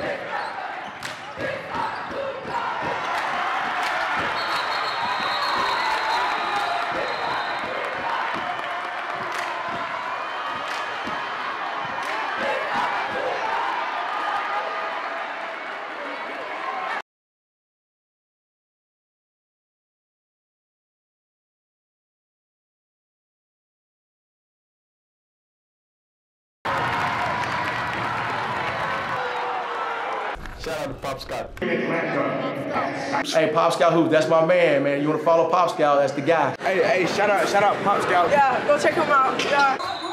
Yeah. Shout out to Pop Scout. Hey, Pop Scout Hoop, that's my man, man. You want to follow Pop Scout? That's the guy. Hey, hey, shout out, shout out Pop Scout. Yeah, go check him out. Yeah.